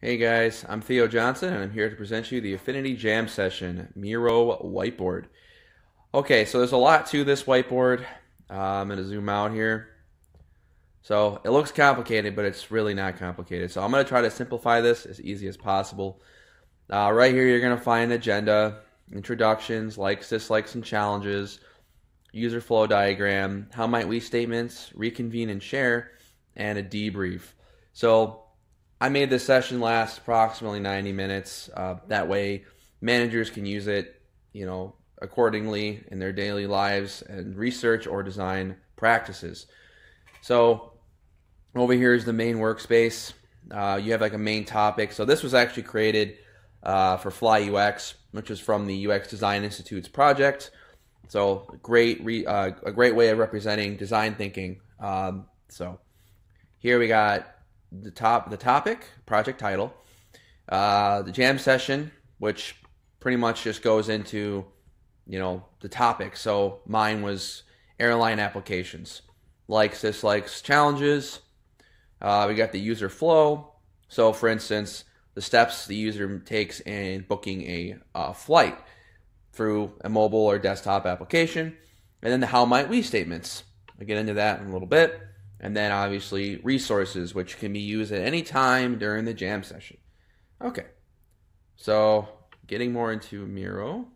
Hey guys, I'm Theo Johnson and I'm here to present you the Affinity Jam Session Miro whiteboard. Okay, so there's a lot to this whiteboard. Uh, I'm going to zoom out here. So it looks complicated, but it's really not complicated. So I'm going to try to simplify this as easy as possible. Uh, right here, you're going to find agenda, introductions, likes, dislikes, and challenges, user flow diagram, how might we statements, reconvene and share, and a debrief. So I made this session last approximately 90 minutes. Uh, that way, managers can use it, you know, accordingly in their daily lives and research or design practices. So, over here is the main workspace. Uh, you have like a main topic. So this was actually created uh, for Fly UX, which is from the UX Design Institute's project. So great, re, uh, a great way of representing design thinking. Um, so here we got the top the topic, project title, uh, the jam session, which pretty much just goes into you know the topic. So mine was airline applications, likes, dislikes, challenges. Uh, we got the user flow. So for instance, the steps the user takes in booking a uh, flight through a mobile or desktop application, and then the how might we statements. I'll get into that in a little bit. And then obviously resources, which can be used at any time during the jam session. Okay, so getting more into Miro.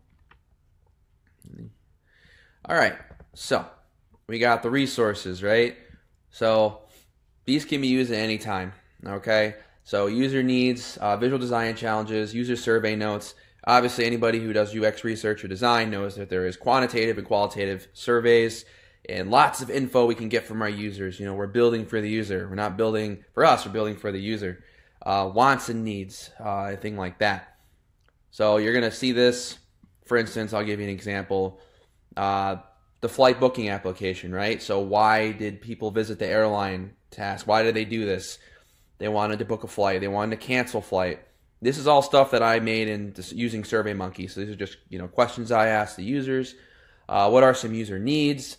All right, so we got the resources, right? So these can be used at any time, okay? So user needs, uh, visual design challenges, user survey notes. Obviously, anybody who does UX research or design knows that there is quantitative and qualitative surveys and lots of info we can get from our users. You know, we're building for the user. We're not building for us. We're building for the user. Uh, wants and needs, uh, thing like that. So you're gonna see this. For instance, I'll give you an example. Uh, the flight booking application, right? So why did people visit the airline task? Why did they do this? They wanted to book a flight. They wanted to cancel flight. This is all stuff that I made in using SurveyMonkey. So these are just you know questions I asked the users. Uh, what are some user needs?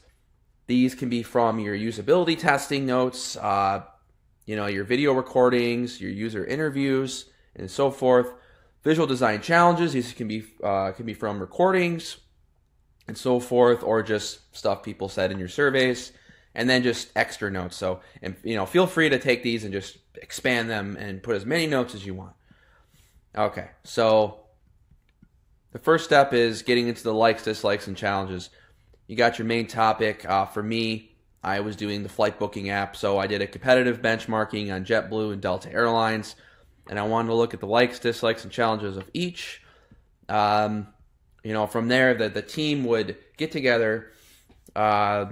These can be from your usability testing notes, uh, you know, your video recordings, your user interviews, and so forth. Visual design challenges. These can be uh, can be from recordings and so forth, or just stuff people said in your surveys, and then just extra notes. So, and you know, feel free to take these and just expand them and put as many notes as you want. Okay, so the first step is getting into the likes, dislikes, and challenges you got your main topic. Uh, for me, I was doing the flight booking app, so I did a competitive benchmarking on JetBlue and Delta Airlines, and I wanted to look at the likes, dislikes, and challenges of each. Um, you know, from there, the, the team would get together. Uh,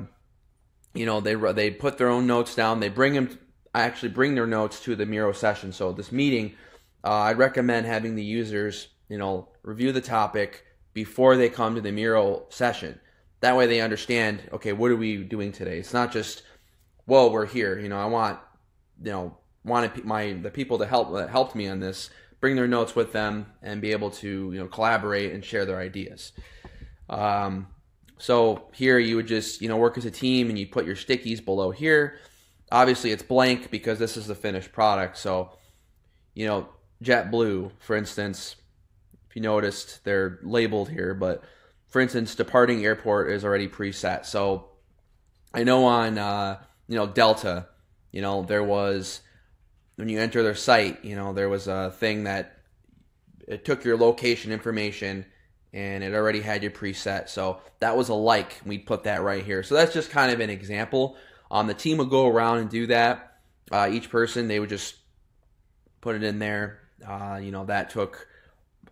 you know, they they put their own notes down. They bring them, I actually bring their notes to the Miro session. So this meeting, uh, I'd recommend having the users, you know, review the topic before they come to the Miro session that way they understand okay what are we doing today? It's not just well we're here you know i want you know wanted my the people to help that helped me on this bring their notes with them and be able to you know collaborate and share their ideas. Um, so here you would just you know work as a team and you put your stickies below here. Obviously it's blank because this is the finished product. So you know JetBlue for instance if you noticed they're labeled here but for instance, departing airport is already preset. So I know on uh, you know Delta, you know there was when you enter their site, you know there was a thing that it took your location information and it already had your preset. So that was a like. We'd put that right here. So that's just kind of an example. Um, the team would go around and do that. Uh, each person they would just put it in there. Uh, you know that took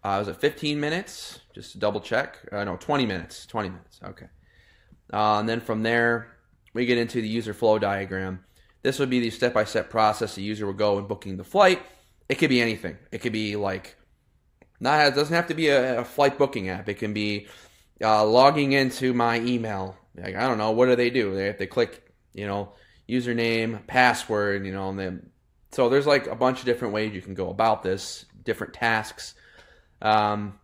uh, was it 15 minutes? Just to double check. Uh, no, 20 minutes. 20 minutes. Okay. Uh, and then from there, we get into the user flow diagram. This would be the step by step process the user would go in booking the flight. It could be anything. It could be like, not it doesn't have to be a, a flight booking app. It can be uh, logging into my email. Like, I don't know. What do they do? They click, you know, username, password, you know, and then so there's like a bunch of different ways you can go about this, different tasks. Um,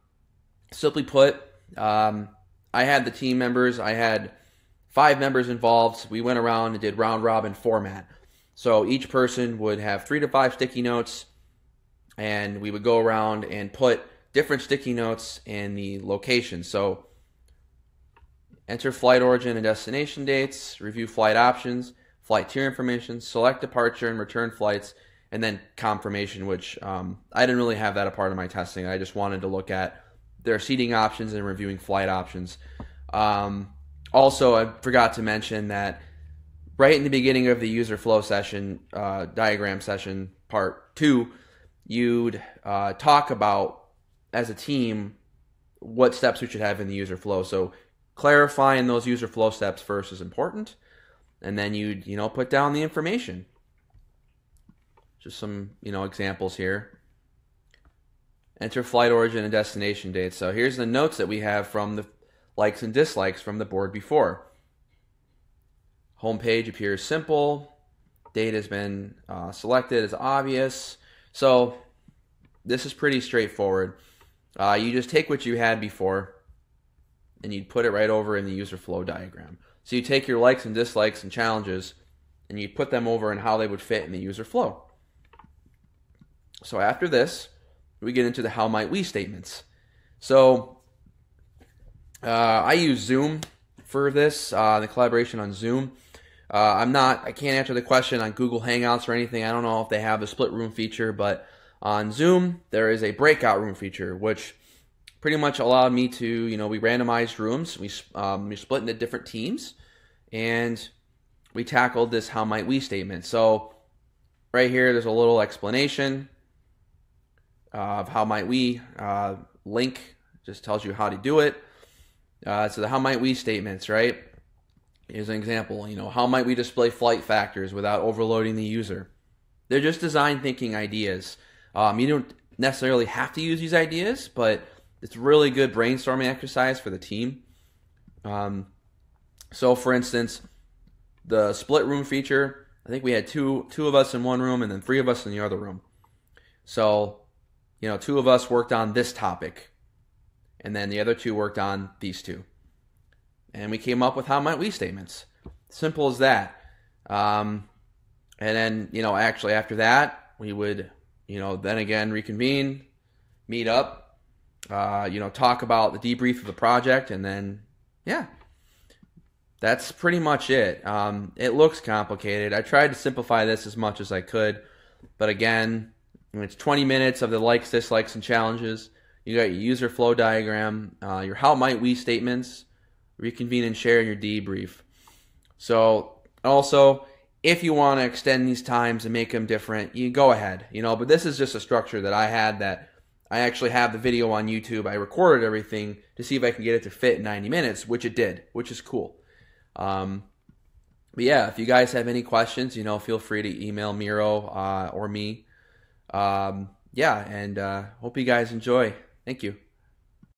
simply put, um, I had the team members. I had five members involved. We went around and did round robin format. So each person would have three to five sticky notes. and we would go around and put different sticky notes in the location. So enter flight origin and destination dates, review flight options, flight tier information, select departure and return flights, and then confirmation, which um, I didn't really have that a part of my testing. I just wanted to look at their seating options and reviewing flight options. Um, also, I forgot to mention that right in the beginning of the user flow session, uh, diagram session part two, you'd uh, talk about as a team what steps we should have in the user flow. So clarifying those user flow steps first is important, and then you'd you know put down the information. Just some you know examples here. Enter flight origin and destination date. So here's the notes that we have from the likes and dislikes from the board before. Homepage appears simple. Date has been uh, selected as obvious. So this is pretty straightforward. Uh, you just take what you had before and you'd put it right over in the user flow diagram. So you take your likes and dislikes and challenges and you put them over and how they would fit in the user flow. So after this, we get into the how might we statements. So uh, I use Zoom for this, uh, the collaboration on Zoom. Uh, I'm not, I can't answer the question on Google Hangouts or anything. I don't know if they have a split room feature, but on Zoom, there is a breakout room feature, which pretty much allowed me to, you know, we randomized rooms, we, um, we split into different teams, and we tackled this how might we statement. So right here, there's a little explanation of how might we uh, link, just tells you how to do it. Uh, so the how might we statements, right? Here's an example. You know, how might we display flight factors without overloading the user? They're just design thinking ideas. Um, you don't necessarily have to use these ideas, but it's really good brainstorming exercise for the team. Um, so, for instance, the split room feature. I think we had two two of us in one room and then three of us in the other room. So, you know, two of us worked on this topic, and then the other two worked on these two and we came up with how might we statements. Simple as that. Um, and then, you know, actually after that, we would, you know, then again reconvene, meet up, uh, you know, talk about the debrief of the project, and then, yeah, that's pretty much it. Um, it looks complicated. I tried to simplify this as much as I could, but again, it's 20 minutes of the likes, dislikes, and challenges. You got your user flow diagram, uh, your how might we statements, reconvene and share in your debrief. So also, if you want to extend these times and make them different, you go ahead, you know, but this is just a structure that I had that I actually have the video on YouTube. I recorded everything to see if I can get it to fit in 90 minutes, which it did, which is cool. Um, but yeah, if you guys have any questions, you know, feel free to email Miro uh, or me. Um, yeah, and uh, hope you guys enjoy. Thank you.